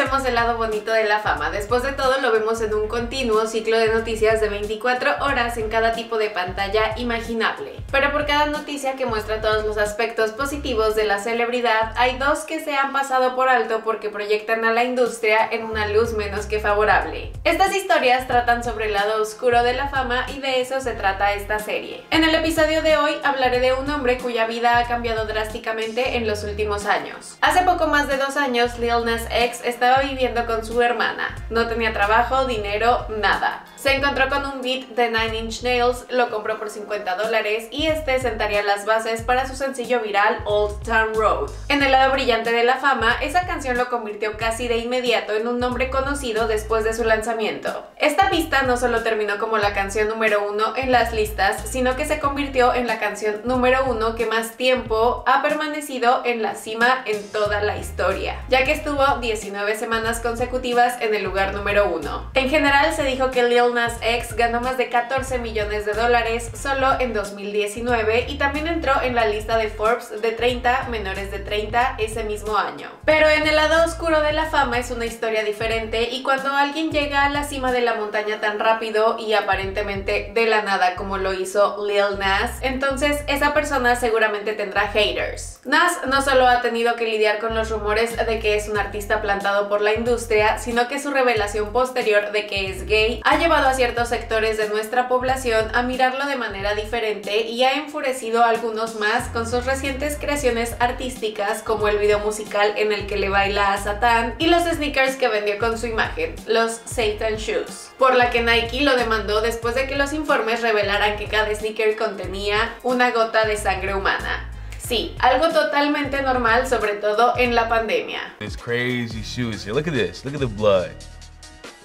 conocemos el lado bonito de la fama. Después de todo, lo vemos en un continuo ciclo de noticias de 24 horas en cada tipo de pantalla imaginable. Pero por cada noticia que muestra todos los aspectos positivos de la celebridad, hay dos que se han pasado por alto porque proyectan a la industria en una luz menos que favorable. Estas historias tratan sobre el lado oscuro de la fama y de eso se trata esta serie. En el episodio de hoy hablaré de un hombre cuya vida ha cambiado drásticamente en los últimos años. Hace poco más de dos años, Lil Nas X estaba viviendo con su hermana. No tenía trabajo, dinero, nada. Se encontró con un beat de Nine Inch Nails, lo compró por 50 dólares y este sentaría las bases para su sencillo viral Old Town Road. En el lado brillante de la fama, esa canción lo convirtió casi de inmediato en un nombre conocido después de su lanzamiento. Esta pista no solo terminó como la canción número uno en las listas, sino que se convirtió en la canción número uno que más tiempo ha permanecido en la cima en toda la historia, ya que estuvo 19 semanas consecutivas en el lugar número uno. En general se dijo que Lil Nas X ganó más de 14 millones de dólares solo en 2019 y también entró en la lista de Forbes de 30 menores de 30 ese mismo año. Pero en el lado oscuro de la fama es una historia diferente y cuando alguien llega a la cima de la montaña tan rápido y aparentemente de la nada como lo hizo Lil Nas, entonces esa persona seguramente tendrá haters. Nas no solo ha tenido que lidiar con los rumores de que es un artista plantado por la industria, sino que su revelación posterior de que es gay ha llevado a ciertos sectores de nuestra población a mirarlo de manera diferente y ha enfurecido a algunos más con sus recientes creaciones artísticas como el video musical en el que le baila a Satán y los sneakers que vendió con su imagen, los Satan Shoes, por la que Nike lo demandó después de que los informes revelaran que cada sneaker contenía una gota de sangre humana. Sí, algo totalmente normal, sobre todo en la pandemia. It's crazy shoes here. Look at this. Look at the blood.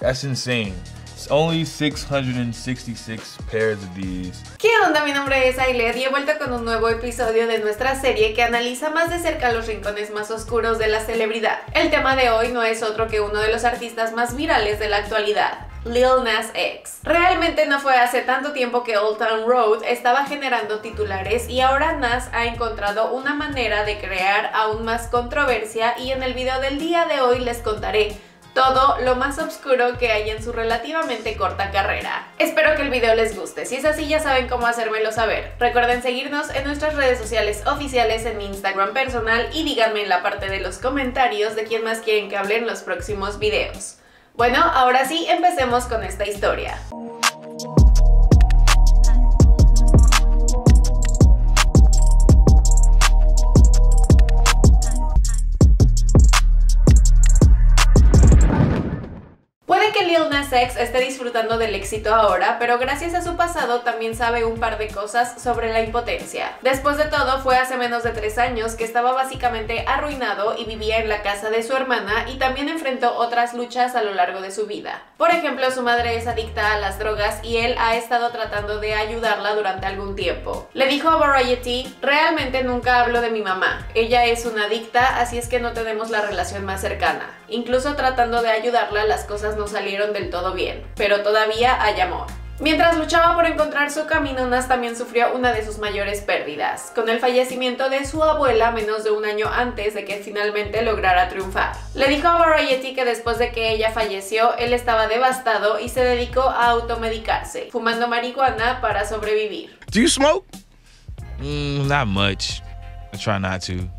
That's insane. It's only 666 pairs of these. ¿Qué onda? Mi nombre es Ailed y he vuelto con un nuevo episodio de nuestra serie que analiza más de cerca los rincones más oscuros de la celebridad. El tema de hoy no es otro que uno de los artistas más virales de la actualidad, Lil Nas X. Realmente no fue hace tanto tiempo que Old Town Road estaba generando titulares y ahora Nas ha encontrado una manera de crear aún más controversia y en el video del día de hoy les contaré todo lo más oscuro que hay en su relativamente corta carrera. Espero que el video les guste, si es así ya saben cómo hacérmelo saber. Recuerden seguirnos en nuestras redes sociales oficiales en mi Instagram personal y díganme en la parte de los comentarios de quién más quieren que hable en los próximos videos. Bueno, ahora sí, empecemos con esta historia. Nas X esté disfrutando del éxito ahora, pero gracias a su pasado también sabe un par de cosas sobre la impotencia. Después de todo, fue hace menos de tres años que estaba básicamente arruinado y vivía en la casa de su hermana y también enfrentó otras luchas a lo largo de su vida. Por ejemplo, su madre es adicta a las drogas y él ha estado tratando de ayudarla durante algún tiempo. Le dijo a Variety, realmente nunca hablo de mi mamá. Ella es una adicta, así es que no tenemos la relación más cercana. Incluso tratando de ayudarla, las cosas no salieron del todo bien, pero todavía hay amor. Mientras luchaba por encontrar su camino, Nas también sufrió una de sus mayores pérdidas, con el fallecimiento de su abuela menos de un año antes de que finalmente lograra triunfar. Le dijo a Variety que después de que ella falleció, él estaba devastado y se dedicó a automedicarse, fumando marihuana para sobrevivir. Do you smoke? Mm, not much.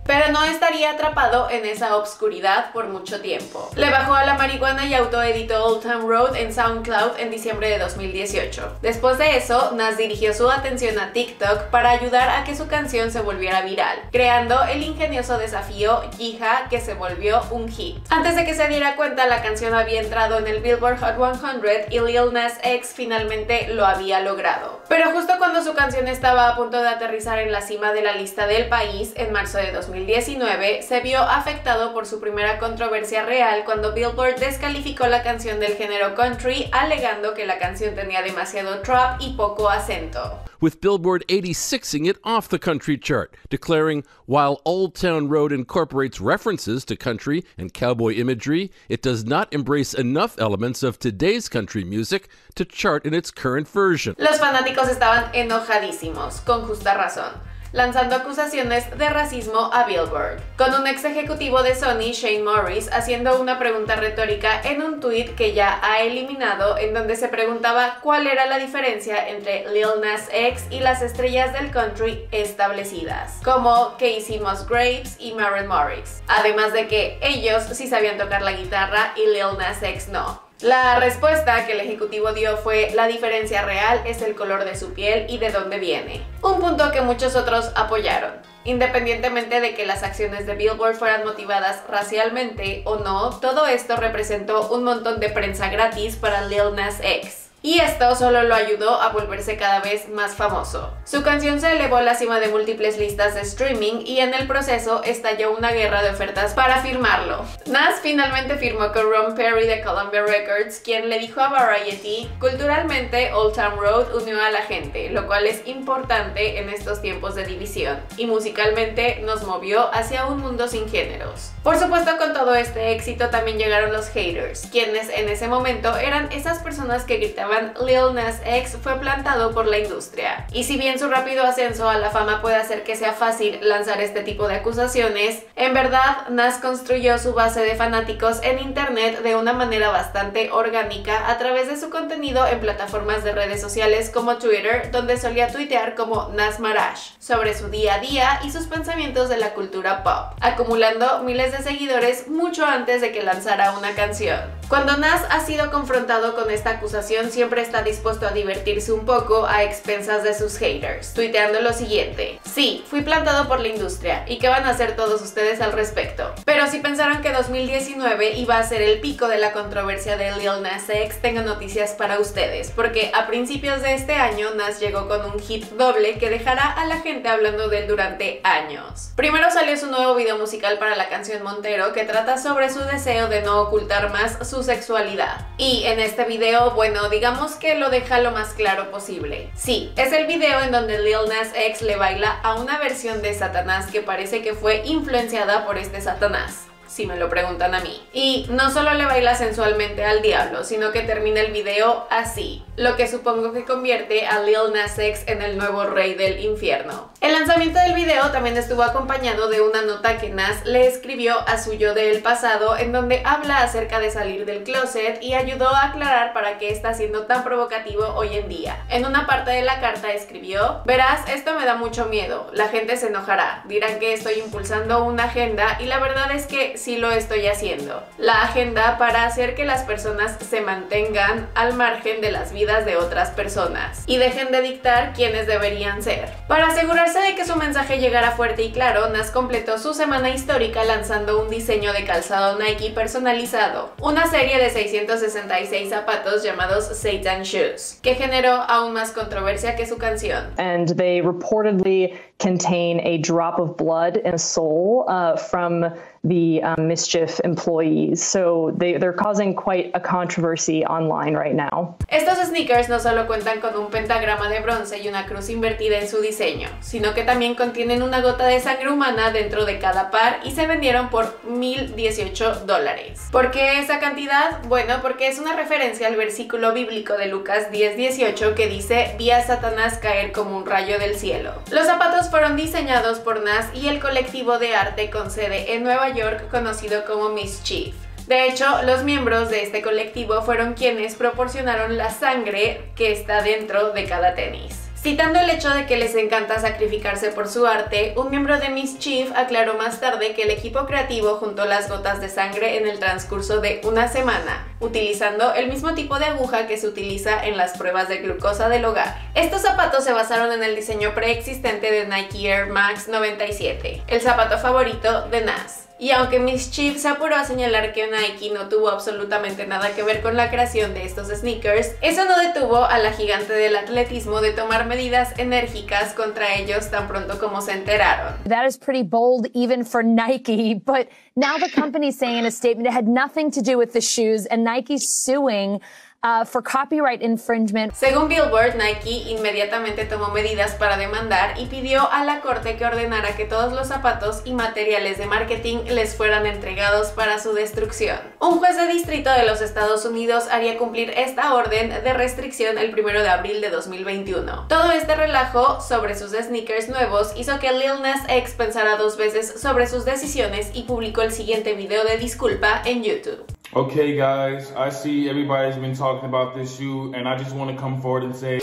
Pero no estaría atrapado en esa obscuridad por mucho tiempo. Le bajó a la marihuana y autoeditó Old Town Road en SoundCloud en diciembre de 2018. Después de eso, Nas dirigió su atención a TikTok para ayudar a que su canción se volviera viral, creando el ingenioso desafío Yija que se volvió un hit. Antes de que se diera cuenta, la canción había entrado en el Billboard Hot 100 y Lil Nas X finalmente lo había logrado. Pero justo cuando su canción estaba a punto de aterrizar en la cima de la lista del país, en marzo de 2019, se vio afectado por su primera controversia real cuando Billboard descalificó la canción del género country alegando que la canción tenía demasiado trap y poco acento. with Billboard 86ing it off the country chart, declaring while Old Town Road incorporates references to country and cowboy imagery, it does not embrace enough elements of today's country music to chart in its current version. Los fanáticos estaban enojadísimos, con justa razón. Lanzando acusaciones de racismo a Billboard, con un ex ejecutivo de Sony, Shane Morris, haciendo una pregunta retórica en un tweet que ya ha eliminado, en donde se preguntaba cuál era la diferencia entre Lil Nas X y las estrellas del country establecidas, como Casey Musgraves y Maren Morris, además de que ellos sí sabían tocar la guitarra y Lil Nas X no. La respuesta que el ejecutivo dio fue la diferencia real es el color de su piel y de dónde viene. Un punto que muchos otros apoyaron. Independientemente de que las acciones de Billboard fueran motivadas racialmente o no, todo esto representó un montón de prensa gratis para Lil Nas X y esto solo lo ayudó a volverse cada vez más famoso. Su canción se elevó a la cima de múltiples listas de streaming y en el proceso estalló una guerra de ofertas para firmarlo. Nas finalmente firmó con Ron Perry de Columbia Records, quien le dijo a Variety, culturalmente Old Town Road unió a la gente, lo cual es importante en estos tiempos de división, y musicalmente nos movió hacia un mundo sin géneros. Por supuesto con todo este éxito también llegaron los haters, quienes en ese momento eran esas personas que gritaban Lil Nas X fue plantado por la industria. Y si bien su rápido ascenso a la fama puede hacer que sea fácil lanzar este tipo de acusaciones, en verdad Nas construyó su base de fanáticos en internet de una manera bastante orgánica a través de su contenido en plataformas de redes sociales como Twitter, donde solía tuitear como Nas Marash sobre su día a día y sus pensamientos de la cultura pop, acumulando miles de seguidores mucho antes de que lanzara una canción. Cuando Nas ha sido confrontado con esta acusación, siempre está dispuesto a divertirse un poco a expensas de sus haters, tuiteando lo siguiente. Sí, fui plantado por la industria, ¿y qué van a hacer todos ustedes al respecto? Pero si pensaron que 2019 iba a ser el pico de la controversia de Lil Nas X, tengo noticias para ustedes, porque a principios de este año Nas llegó con un hit doble que dejará a la gente hablando de él durante años. Primero salió su nuevo video musical para la canción Montero que trata sobre su deseo de no ocultar más su sexualidad. Y en este video, bueno, digamos digamos que lo deja lo más claro posible. Sí, es el video en donde Lil Nas X le baila a una versión de Satanás que parece que fue influenciada por este Satanás si me lo preguntan a mí. Y no solo le baila sensualmente al diablo, sino que termina el video así, lo que supongo que convierte a Lil Nas X en el nuevo rey del infierno. El lanzamiento del video también estuvo acompañado de una nota que Nas le escribió a su yo del pasado en donde habla acerca de salir del closet y ayudó a aclarar para qué está siendo tan provocativo hoy en día. En una parte de la carta escribió, verás, esto me da mucho miedo, la gente se enojará, dirán que estoy impulsando una agenda y la verdad es que sí lo estoy haciendo. La agenda para hacer que las personas se mantengan al margen de las vidas de otras personas y dejen de dictar quiénes deberían ser. Para asegurarse de que su mensaje llegara fuerte y claro, Nas completó su semana histórica lanzando un diseño de calzado Nike personalizado, una serie de 666 zapatos llamados Satan Shoes, que generó aún más controversia que su canción. And they reportedly contain a drop of blood in a sole uh, from the um, Mischief employees. So they, they're causing quite a controversy online right now. Estos sneakers no solo cuentan con un pentagrama de bronce y una cruz invertida en su diseño, sino que también contienen una gota de sangre humana dentro de cada par y se vendieron por 1.018 dólares. ¿Por qué esa cantidad? Bueno, porque es una referencia al versículo bíblico de Lucas 10.18 que dice, vi a Satanás caer como un rayo del cielo. Los zapatos fueron diseñados por Nas y el colectivo de arte con sede en Nueva York conocido como Mischief. De hecho, los miembros de este colectivo fueron quienes proporcionaron la sangre que está dentro de cada tenis. Citando el hecho de que les encanta sacrificarse por su arte, un miembro de Mischief aclaró más tarde que el equipo creativo juntó las gotas de sangre en el transcurso de una semana, utilizando el mismo tipo de aguja que se utiliza en las pruebas de glucosa del hogar. Estos zapatos se basaron en el diseño preexistente de Nike Air Max 97, el zapato favorito de Nas. Y aunque Mischief se apuró a señalar que Nike no tuvo absolutamente nada que ver con la creación de estos sneakers, eso no detuvo a la gigante del atletismo de tomar medidas enérgicas contra ellos tan pronto como se enteraron. That is pretty bold even for Nike, but now the company saying in a statement it had nothing to do with the shoes and Nike suing uh, for copyright infringement. Según Billboard, Nike inmediatamente tomó medidas para demandar y pidió a la corte que ordenara que todos los zapatos y materiales de marketing les fueran entregados para su destrucción. Un juez de distrito de los Estados Unidos haría cumplir esta orden de restricción el 1 de abril de 2021. Todo este relajo sobre sus sneakers nuevos hizo que Lil Nas X pensara dos veces sobre sus decisiones y publicó el siguiente video de disculpa en YouTube. Okay, guys, I see everybody's been talking about this shoe, and I just want to come forward and say.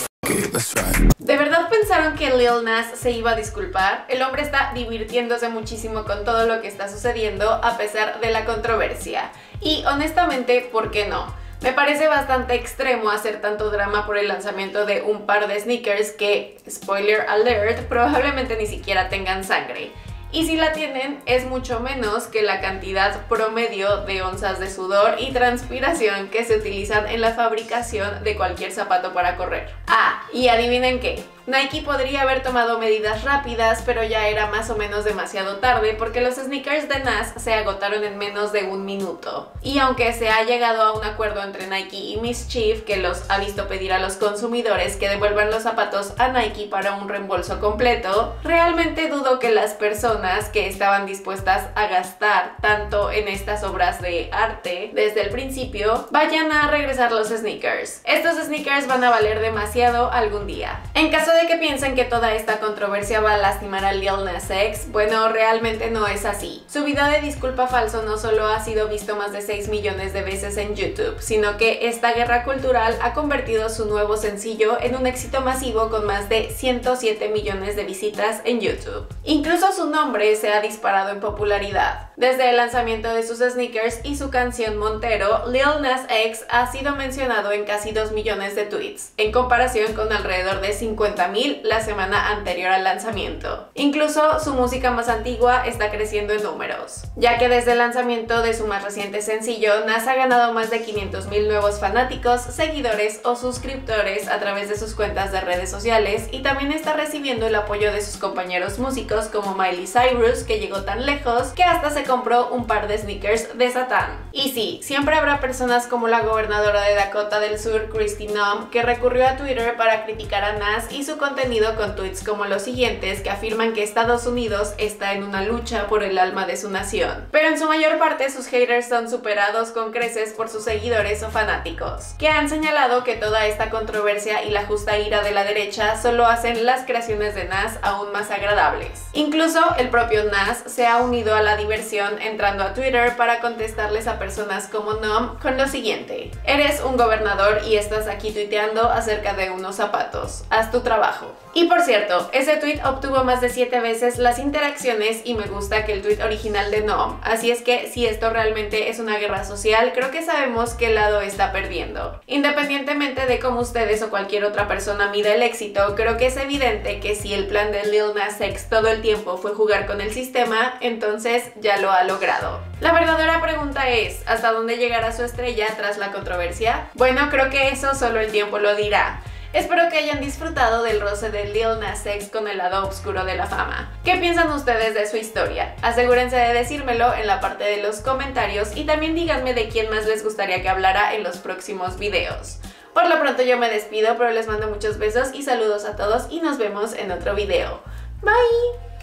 ¿De verdad pensaron que Lil Nas se iba a disculpar? El hombre está divirtiéndose muchísimo con todo lo que está sucediendo a pesar de la controversia. Y honestamente, ¿por qué no? Me parece bastante extremo hacer tanto drama por el lanzamiento de un par de sneakers que, spoiler alert, probablemente ni siquiera tengan sangre y si la tienen es mucho menos que la cantidad promedio de onzas de sudor y transpiración que se utilizan en la fabricación de cualquier zapato para correr. Ah, y adivinen qué, Nike podría haber tomado medidas rápidas, pero ya era más o menos demasiado tarde porque los sneakers de Nas se agotaron en menos de un minuto. Y aunque se ha llegado a un acuerdo entre Nike y Mischief que los ha visto pedir a los consumidores que devuelvan los zapatos a Nike para un reembolso completo, realmente dudo que las personas que estaban dispuestas a gastar tanto en estas obras de arte desde el principio vayan a regresar los sneakers. Estos sneakers van a valer demasiado algún día. En caso de que piensen que toda esta controversia va a lastimar a Lil Nas X, bueno, realmente no es así. Su video de disculpa falso no solo ha sido visto más de 6 millones de veces en YouTube, sino que esta guerra cultural ha convertido su nuevo sencillo en un éxito masivo con más de 107 millones de visitas en YouTube. Incluso su nombre se ha disparado en popularidad. Desde el lanzamiento de sus sneakers y su canción Montero, Lil Nas X ha sido mencionado en casi 2 millones de tweets, en comparación con alrededor de 50.000 la semana anterior al lanzamiento. Incluso su música más antigua está creciendo en números, ya que desde el lanzamiento de su más reciente sencillo, Nas ha ganado más de 500.000 nuevos fanáticos, seguidores o suscriptores a través de sus cuentas de redes sociales y también está recibiendo el apoyo de sus compañeros músicos como Miley Cyrus, que llegó tan lejos que hasta se compró un par de sneakers de Satán. Y sí, siempre habrá personas como la gobernadora de Dakota del Sur, Christy Nom, que recurrió a Twitter para criticar a Nas y su contenido con tweets como los siguientes que afirman que Estados Unidos está en una lucha por el alma de su nación. Pero en su mayor parte sus haters son superados con creces por sus seguidores o fanáticos, que han señalado que toda esta controversia y la justa ira de la derecha solo hacen las creaciones de Nas aún más agradables. Incluso el propio Nas se ha unido a la entrando a Twitter para contestarles a personas como Nom con lo siguiente. Eres un gobernador y estás aquí tuiteando acerca de unos zapatos. Haz tu trabajo. Y por cierto, ese tweet obtuvo más de 7 veces las interacciones y me gusta que el tweet original de Nom. Así es que si esto realmente es una guerra social, creo que sabemos qué lado está perdiendo. Independientemente de cómo ustedes o cualquier otra persona mida el éxito, creo que es evidente que si el plan de Lil Nas X todo el tiempo fue jugar con el sistema, entonces ya lo ha logrado. La verdadera pregunta es, ¿hasta dónde llegará su estrella tras la controversia? Bueno, creo que eso solo el tiempo lo dirá. Espero que hayan disfrutado del roce de Lil Nas X con el lado oscuro de la fama. ¿Qué piensan ustedes de su historia? Asegúrense de decírmelo en la parte de los comentarios y también díganme de quién más les gustaría que hablara en los próximos videos. Por lo pronto yo me despido, pero les mando muchos besos y saludos a todos y nos vemos en otro video. Bye!